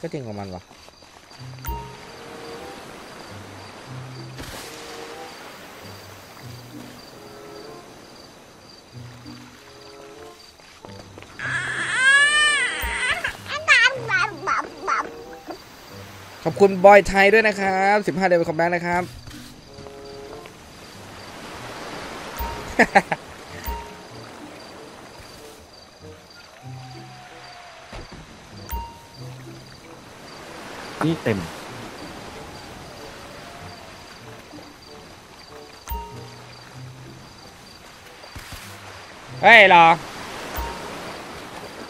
ก็จริงของมันวะขอบคุณบอยไทยด้วยนะครับ 15 เดือนเป็นคอมแบงค์นะครับ นี่เต็ม เฮ้ยไอ้รอ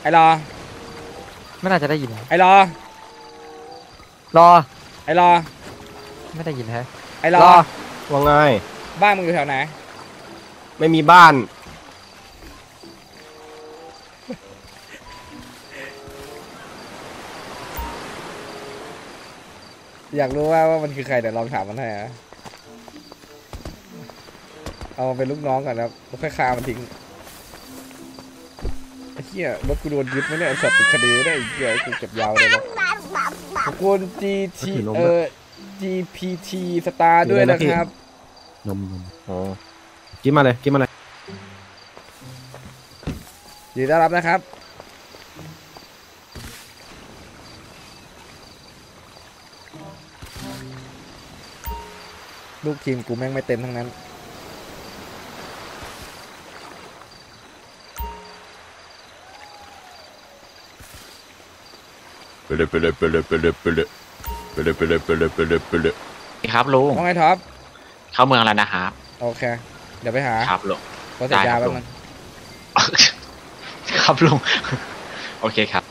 ไอ้รอ ไม่น่าจะได้ยินนะไอ้รอ รอ ไอ้รอ ไม่ได้ยินแฮะไอ้รอรอว่าไง บ้านมึงอยู่แถวไหน ไม่มีบ้าน อยากรู้ว่าว่ามันคือใครเดี๋ยวลองถามมันให้นะเอามาเป็นลูกน้องก่อนแล้วแล้วค่อยฆ่ามันทิ้งไอ้เหี้ยรถกูโดนยึดไหมเนี่ยไอ้สัตว์ติดคดีได้ไอ้เหี้ยกูเก็บยาวเลยนะขอบคุณ GT ถือนมเอ่อ GPT Star ด้วยนะครับ นมนมอ๋อกินมาเลยกินมาเลยยินดีต้อนรับนะครับ ลูกทีมกูแม่งไม่เต็มทั้งนั้นไปเลยไปเลยไปเลยไปเลยไปเลยไปเลยไปเลยไปเลยไปเลยไปเลยครับลุงว่าไงท็อปเข้าเมืองแล้วนะครับ โอเค เดี๋ยวไปหาครับลุงขอเสร็จยาได้ครับแป๊บนึงครับลุง โอเคครับ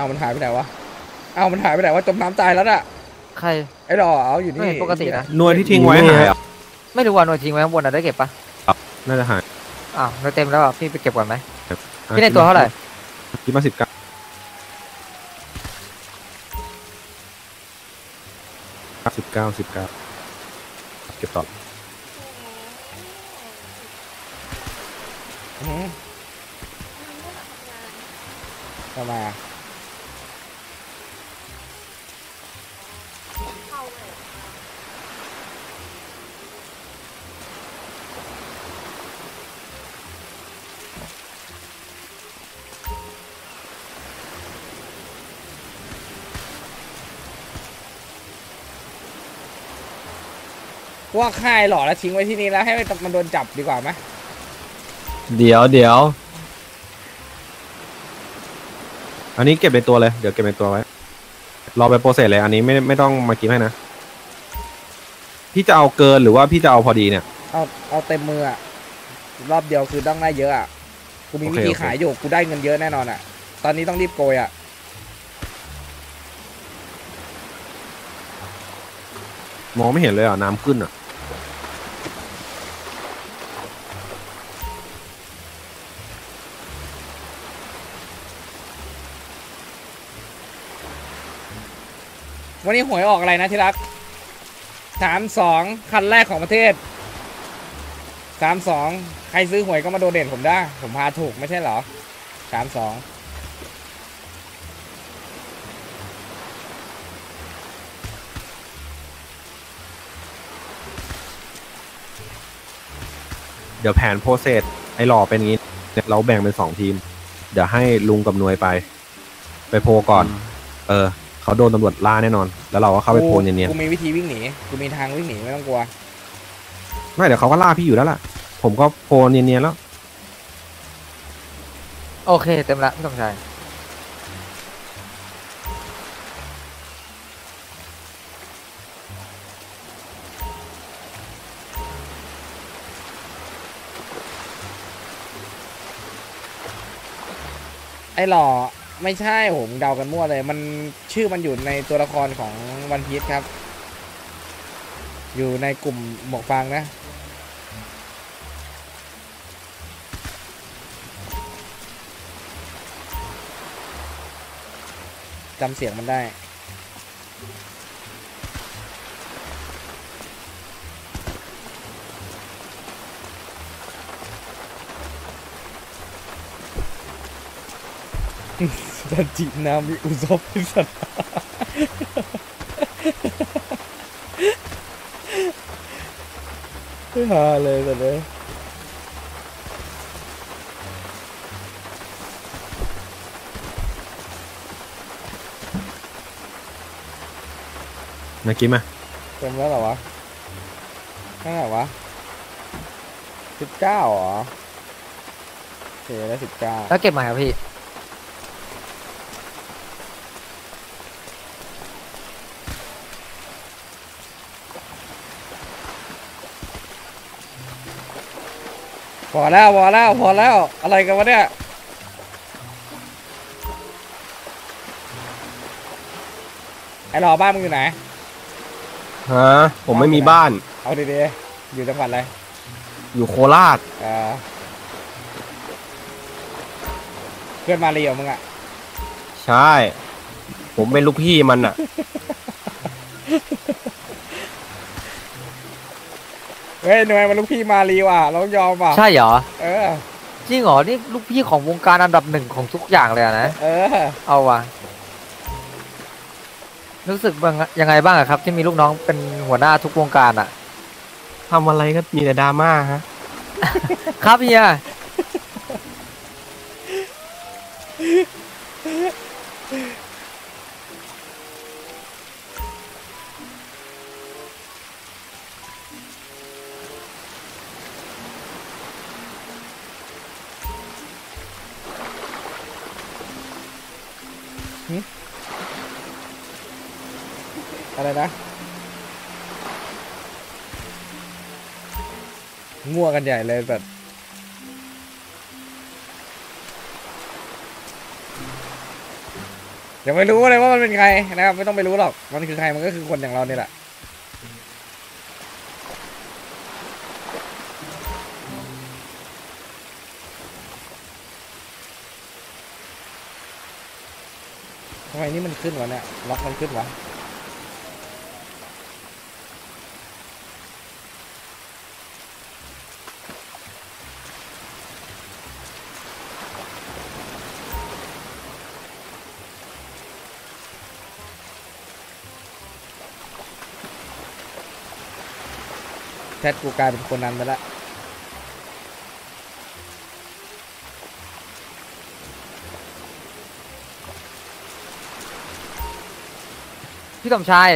เอามันหายไปไหนวะเอามันหายไปไหนวะจมน้ำตายแล้วน่ะ ใคร ไอ้หล่อเอาอยู่ไม่นี่เห็นปกตินะ นวลที่ทิ้งไว้หายอะไม่รู้ว่าหน่วยทิ้งไว้ข้างบนอะได้เก็บปะน่าจะหายอ้าวหน่วยเต็มแล้วอะพี่ไปเก็บก่อนไหมพี่ได้ตัวเท่าไหร่กินมาสิบเก้าสิบเก้าสิบเก้าเก็บต่ออื้อหือทำไมอะ ว่าค่ายหล่อแล้วทิ้งไว้ที่นี่แล้วให้มันโดนจับดีกว่าไหมเดี๋ยวเดี๋ยว อันนี้เก็บในตัวเลย เดี๋ยวเก็บในตัวไว้ รอไปโปรเซสเลย อันนี้ไม่ไม่ต้องมากินให้นะ พี่จะเอาเกินหรือว่าพี่จะเอาพอดีเนี่ย เอาเอาเต็มมืออะรอบเดียวคือต้องได้เยอะอะกูมีโอเควิธีโอเค ขายอยู่กูได้เงินเยอะแน่นอนอะตอนนี้ต้องรีบโกยอะมองไม่เห็นเลยอะน้ำขึ้นอะ วันนี้หวยออกอะไรนะที่รักสามสองคันแรกของประเทศสามสองใครซื้อหวยก็มาโดเด่นผมได้ ผมพาถูกไม่ใช่เหรอสามสองเดี๋ยวแผน process ไอ้หล่อเป็นอย่างนี้เนี่ยเราแบ่งเป็นสองทีม เดี๋ยวให้ลุงกับนวยไป ไปโปรก่อน เออ เขาโดนตำรวจล่าแน่นอน แล้วเราก็เข้าไปโปรเนียนกูมีวิธีวิ่งหนี กูมีทางวิ่งหนีไม่ต้องกลัว ๆไม่เดี๋ยวเขาก็ล่าพี่อยู่แล้วล่ะ ผมก็โปรเนียนๆแล้ว โอเค เต็มละพี่สมชายไอ้หล่อ ไม่ใช่ผมเดากันมั่วเลย มันชื่อมันอยู่ในตัวละครของวันพีชครับ อยู่ในกลุ่มหมวกฟางนะจำเสียงมันได้ ดันจินามิอุซบพิสัตฮาเลยแต่เลยนะกิมอะเต็มแล้วเหรอวะเท่าไหร่วะสิบเก้าเหรอโอเคได้สิบเก้าแล้วเก็บใหม่ครับพี่ พอแล้วพอแล้วพอแล้วอะไรกันวะเนี่ยไอ้รอบ้านมึงอยู่ไหนฮะผมไม่มีบ้าน เอาดีๆอยู่จังหวัดอะไรอยู่โคราชเอ่อเพื่อนมาเรียวมึงอะใช่ ผมเป็นลูกพี่มันอะ เฮ้ยหน่วยมันลูกพี่มารีว่ะเราต้องยอมว่ะใช่เหรอ เออ จริงเหรอ นี่ลูกพี่ของวงการอันดับหนึ่งของทุกอย่างเลยอะนะ เออ เอาว่ะ รู้สึกบ้างยังไงบ้างอะครับ ที่มีลูกน้องเป็นหัวหน้าทุกวงการอะทำอะไรก็มีแต่ดราม่าฮะ ครับเฮีย งัวกันใหญ่เลยแบบยังไม่รู้เลยว่ามันเป็นใครนะครับ ไม่ต้องไปรู้หรอก มันคือใครมันก็คือคนอย่างเราเนี่ยแหละทำไมนี่มันขึ้นวะเนี่ยล็อกมันขึ้นวะ แชทกูกลายเป็นคนนั้นไปละพี่สมชาย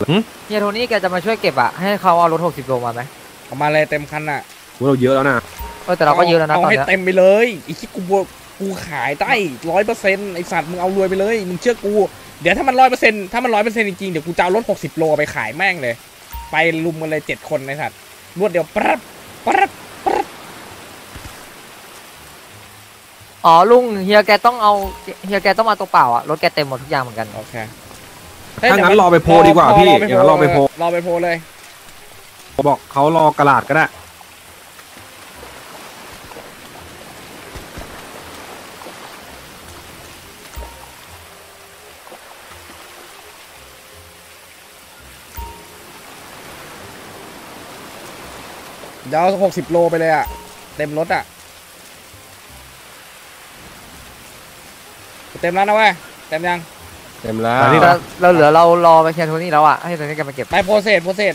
หืมเฮียโทนี่แกจะมาช่วยเก็บอะให้เขาเอารถ60โลมาไหมออกมาเลยเต็มคันอะเราเยอะแล้วนะเออแต่เราก็เยอะแล้วนะเอาตอนให้เนี้ยเต็มไปเลยไอ้ที่กูบอกกูขายได้ร้อยเปอร์เซ็นต์ไอสัตว์มึงเอารวยไปเลยมึงเชื่อกู เดี๋ยวถ้ามันร้อยเปอร์เซ็นต์ถ้ามันร้อยเปอร์เซ็นต์จริงๆเดี๋ยวกูจะเอารถหกสิบโลไปขายแม่งเลย ไปลุมกันเลยเจ็ดคนไอสัตว์รวดเดียวปั๊บปั๊บอ๋อลุงเฮียแกต้องเอาเฮียแกต้องมาตัวเปล่าอะรถแกเต็มหมดทุกอย่างเหมือนกัน โอเคถ้างั้นรอไปโพลดีกว่าพี่รอไปอย่างนั้นรอไปโพลรอไปโพลเลย บอกเขารอกระดาษก็ได้ เดี๋ยวหกสิบโลไปเลยอะเต็มรถอะเต็มแล้วนะเว้ยเต็มยังเต็มแล้ว เราเราเหลือเรารอไปเฮียโทนี่แล้วอะให้โทนี่แกมาเก็บ ไป process process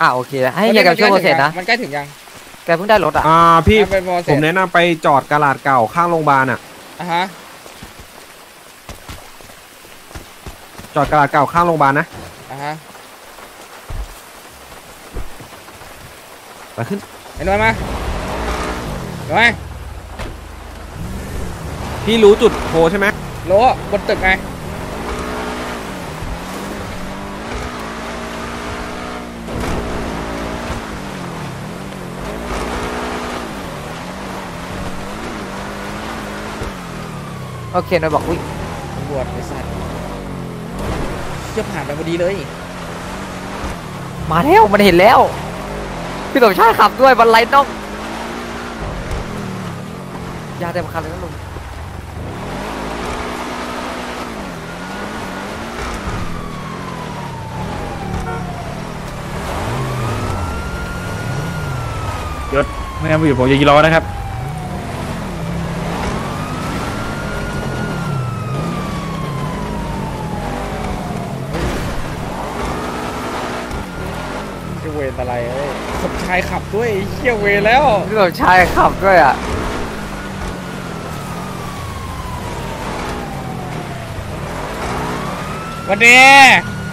อะโอเคให้เฮียแกช่วย process นะ มันใกล้ถึงยัง แกเพิ่งได้รถอะอ่าพี่มันเป็น process ผมแนะนำไปจอด garage เก่าข้างโรงพยาบาลอะ อะฮะ จอด garage เก่าข้างโรงพยาบาลนะ อะฮะ ไปขึ้นเห็นไหมมาเห็นไหมพี่รู้จุดโพลใช่ไหมโลบนตึกไงโอเคหน่อยบอกอุ้ยตำรวจไอ้สัตว์จะผ่านไปพอดีเลย มาแล้วมันเห็นแล้ว พี่สมชาติขับด้วยบันไลต้องยาเต็มคันเลยนะลุงยศไม่งั้นผมอยู่ผมจะยีรอนะครับ ด้วยไอ้เชี่ยเวรแล้วพี่สมชายขับด้วยอะวันนี้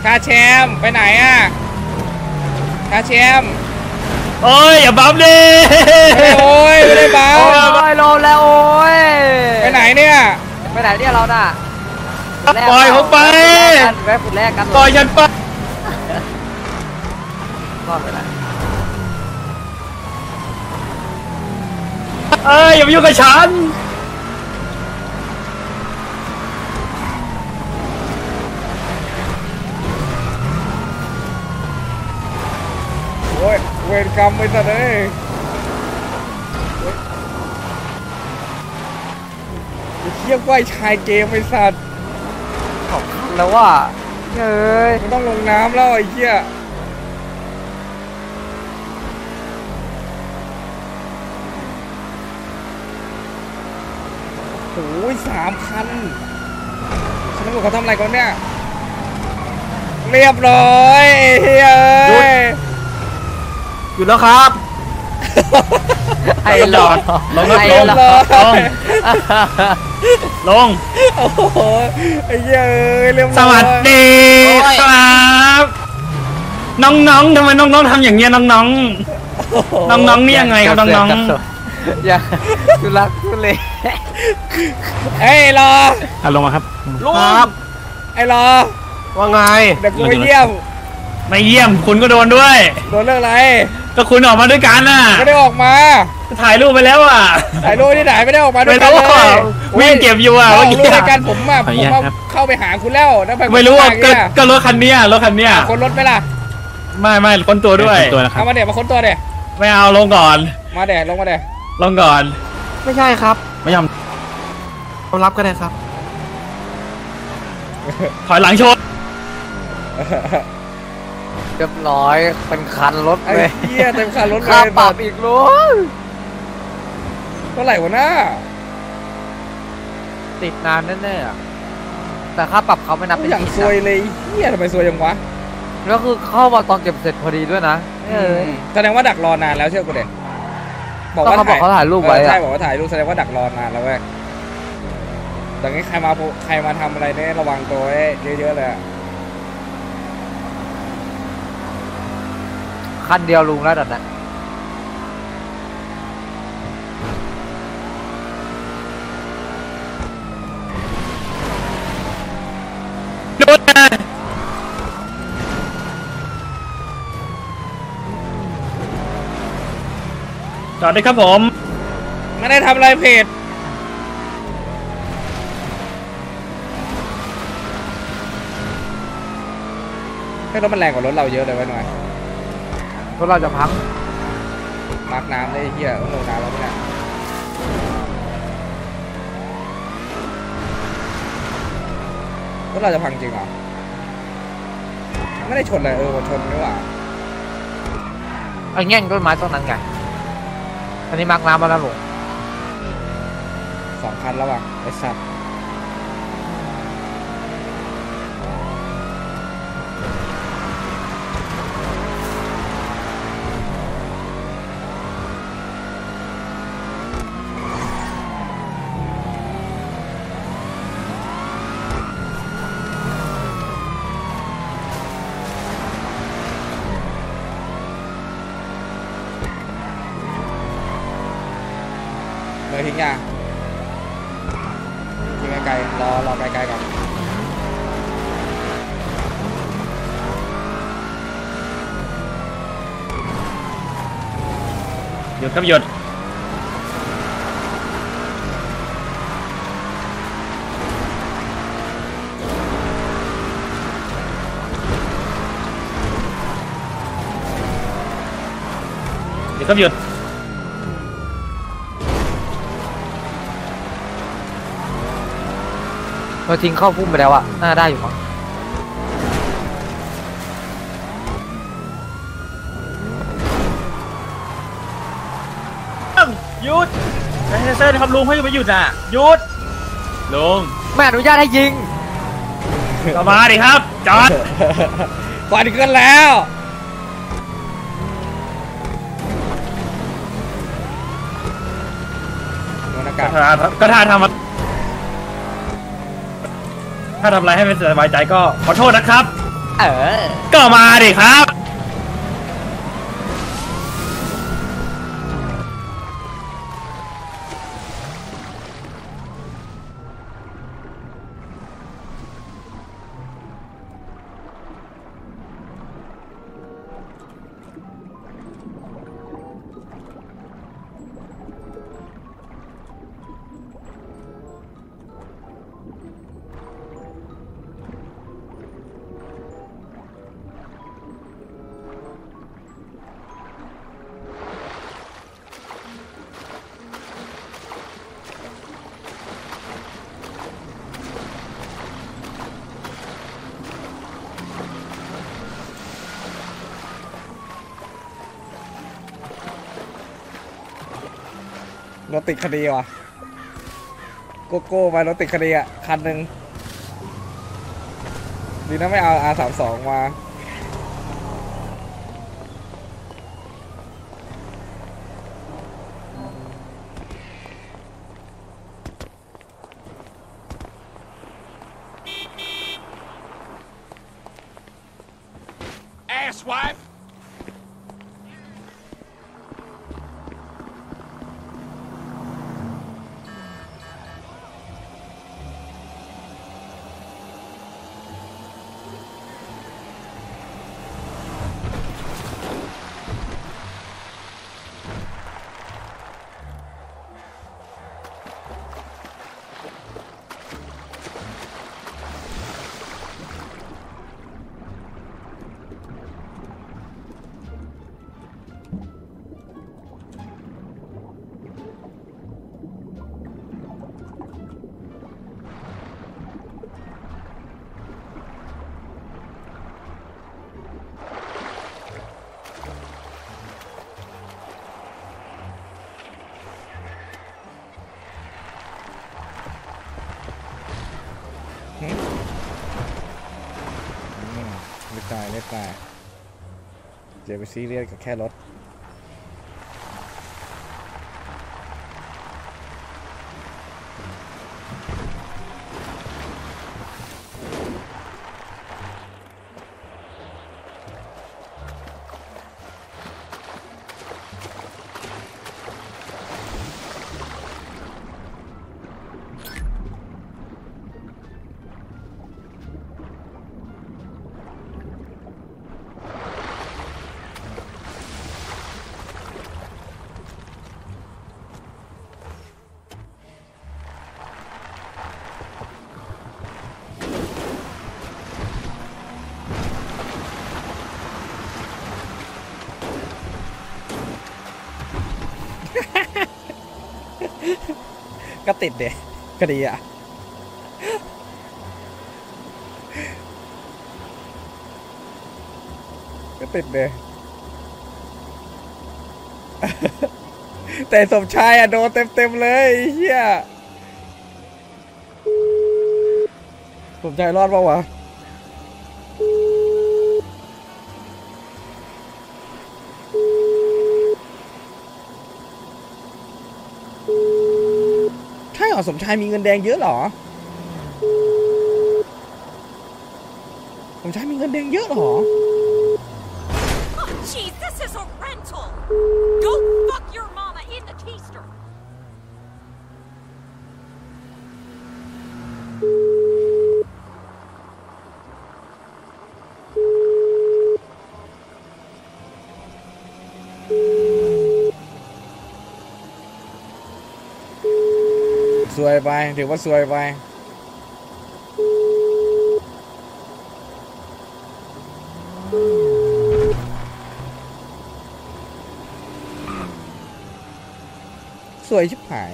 ชาแชมป์ไปไหนอะชาแชมป์โอ้ยอย่าบัฟดิไม่ได้โอ้ยไม่ได้เบาโอ้ยโลนแล้วโอ้ยไปไหนเนี่ยไปไหนเนี่ยเราน่ะปล่อยผมไปแวะฝุ่นแรกกันปล่อยฉันไปรอดไปแล้ว เอ้ยอย่ามายุ่งกับฉัน โอ้ยเวรกรรมไปซะเลยไอ้เชี่ยว่าไอ้ชายเกมไอ้สัตว์แล้วว่าเฮ้ย มันต้องลงน้ำแล้วไอ้เชี่ยโอ้ย สามคันฉันตำรวจเขาทำอะไรกันเนี่ย เรียบร้อยไอ้เฮ้ยเอ้ยหยุดแล้วครับ ไอ้หลอดลงครับไอ้ลงหลลอดลงลง โอ้โหไอ้เหี้ยเอ้ยเรียบร้อยสวัสดีครับน้องๆทำไมน้องๆทำอย่างเงี้ยน้องโอ้โหๆน้องๆนี่ยังไงครับน้องอย่าทุลักทุเล เอ้ยรอๆอะลงมาครับครับ ไอ้รอว่าไง เดี๋ยวกูไปเยี่ยมไม่เยี่ยมคุณก็โดนด้วย โดนเรื่องอะไร ก็คุณออกมาด้วยกันน่ะไม่ได้ออกมาถ่ายรูปไปแล้วอะถ่ายรูปที่ไหนไม่ได้ออกมาด้วยกันไม่รู้เลอะยวิ่งเก็บอยู่อะออกเมื่อกี้รูปด้วยกันผมอะผมขออนุญาตเอาครับเข้าไปหาคุณแล้วแล้วปไม่รู้อะคุณก็เนี่ยก็รถคันเนี้ยรถคันเนี้ยคนรถไหมล่ะไม่ไม่คนตัวด้วยเอามาเดี๋ยวมาค้นตัวเดี๋ยวไม่เอาลงก่อน มาเดี๋ยวลงมาเดี๋ยวลงก่อน ไม่ใช่ครับ ไม่ยอมยอมรับก็ได้ครับ ถอยหลังชนเรียบร้อยเป็นคันรถไอ้เลยเหี้ยเต็มคันรถเลยค่าปรับอีกลุ้นเท่าไหร่วะน้าติดนานแน่ๆอะแต่ค่าปรับเขาไม่นับเป็นอย่างชิ้นซวยนะเลยเหี้ยทำไมซวยจังวะแล้วคือเข้ามาตอนเก็บเสร็จพอดีด้วยนะเออแสดงว่าดักรอนานแล้วเชื่อกูเด็ ก็เขาบอกเขาถ่ายรูปไว้อะใช่บอกว่าถ่ายรูปแสดงว่าดักรอนานแล้วเว้ยดังนี้ใครมาโพใครมาทำอะไรเนี่ยระวังตัวไว้เยอะๆเลยอะคันเดียวลุงแล้วตอนนั้น จอดได้ครับผม ไม่ได้ทำอะไรเพจให้รถมันแรงกว่ารถเราเยอะเลยไว้หน่อยรถเราจะพังมาร์กน้ำได้ไอ้เฮียต้องลงน้ำแล้วเนี่ยรถเราจะพังจริงเหรอไม่ได้ชนเลยเออว่าชนนี่หว่าไอ้แง่งต้นไม้ต้นนั้นไง อันนี้มักน้ำมาแล้วผมสองคันแล้วว่ะไอ้สัตว์ เลยทิ้งยาทิ้งไกลๆรอร เราทิ้งเข้าพุ่มไปแล้วอะน่าได้อยู่มั้งหยุดไอ้เซนครับลุงเขาจะไม่หยุดน่ะหยุดลุงไม่อนุญาตให้ยิงก็มาดิครับจอดควันขึ้นแล้วโดนอากาศก็ถ้าทำมา ถ้าทำอะไรให้ไม่สบายใจก็ขอโทษนะครับ เออ ก็มาดิครับ รถติดคดีว่ะโกโก้ไปรถติดคดีอะ คันหนึ่งดีนะไม่เอา R32 มา อย่าไปซีเรียสกับแค่รถ ก็ติดเด็คดีอะ ก็ติดเด็แต่สมชายอะโดนเต็มๆเลยเฮียสมชายรอดปะวะ ใช่เหรอสมชายมีเงินแดงเยอะหรอ สมชายมีเงินแดงเยอะหรอ ไป ถือว่าสวยไปสวยชิบหาย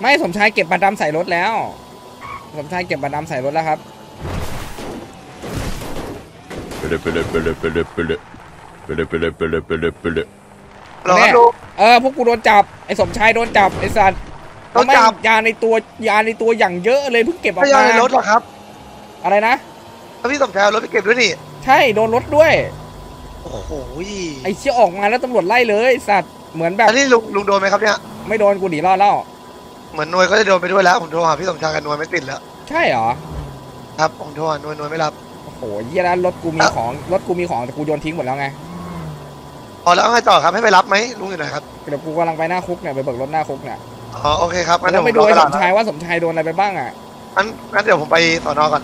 ไม่สมชายเก็บบัตรดำใส่รถแล้ว สมชายเก็บบัตรดำใส่รถแล้วครับ Pele, pele, pele, pele, pele. ไปเลยไปเลยไปเลยไปเลยไปเล ยรอเนี่ยลุง เออพวกกูโดนจับไอ้สมชายโดนจับไอ้สัตว์โดนจับแม่งยาในตัวยาในตัวอย่างเยอะเลยเพิ่งเก็บออกไม่ยอมามในรถหรอครับอะไรนะ แล้วพี่สมชายเอารถไปเก็บด้วยนี่ ใช่โดนรถด้วย โอ้โหไอ้เชี่ยออกมาแล้วตำรวจไล่เลยไอ้สัตว์เหมือนแบบอันนี้ลุงลุงโดนไหมครับเนี่ย ไม่โดนกูหนีรอดแล้วเหมือนนวยก็จะโดนไปด้วยแล้ว ผมโทรหาพี่สมชายกับนวยไม่ติดแล้วใช่เหรอครับผมโทรหานวยนวยไม่รับ โอ้โหเยี่ยแล้วรถกูมีของรถกูมีของแต่กูโยนทิ้งหมดแล้วไงพ อแล้วเอาไงต่อครับให้ไปรับไหมลุงอยู่ไหนครับเดี๋ยวกูกำลังไปหน้าคุกเนี่ยไปเบิกรถหน้าคุกเนี่ยอ๋อโอเคครับงั้นแล้เดี๋ยววไปผมดูรอไอ้ตสลาดมนะชายว่าสมชายโดนอะไรไปบ้างอะ งั้นงั้นเดี๋ยวผมไปสอนอก่อน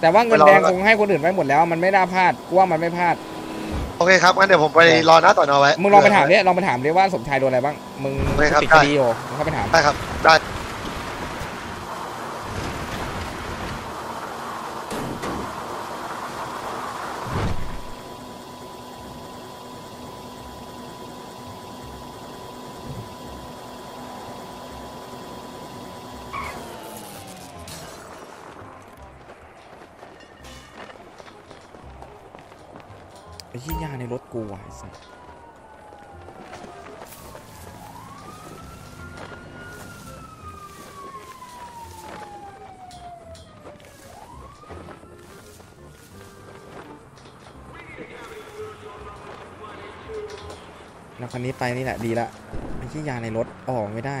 แต่ว่าเงินไปรอแดงแล้วคงให้คนอื่นไว้หมดแล้ว มันไม่น่าพลาดกูว่ามันไม่พลาด โอเคครับงั้นเดี๋ยวผมไปรอหน้าสอนอไว้ มึงลองไปถามดิลองไปถามดิว่าสมชายโดนอะไรบ้าง มึงโอเคครับติดได้คดีอยู่มึงเข้าไปถาม ได้ครับได้ ถกูว่ะไอ้สัสแล้วคันนี้ไปนี่แหละดีละไอ้ที่ยาในรถออกไม่ได้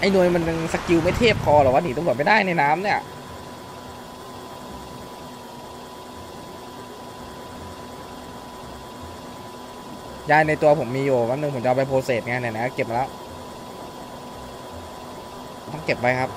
ไอ้หน่วยมันสกิลไม่เทพพอเหรอวะหนีตำรวจไม่ได้ในน้ำเนี่ย ยายในตัวผมมีอยู่วันหนึ่งผมจะเอาไปโปรเซสไงไหนๆก็เก็บมาแล้ว ต้องเก็บไว้ครับ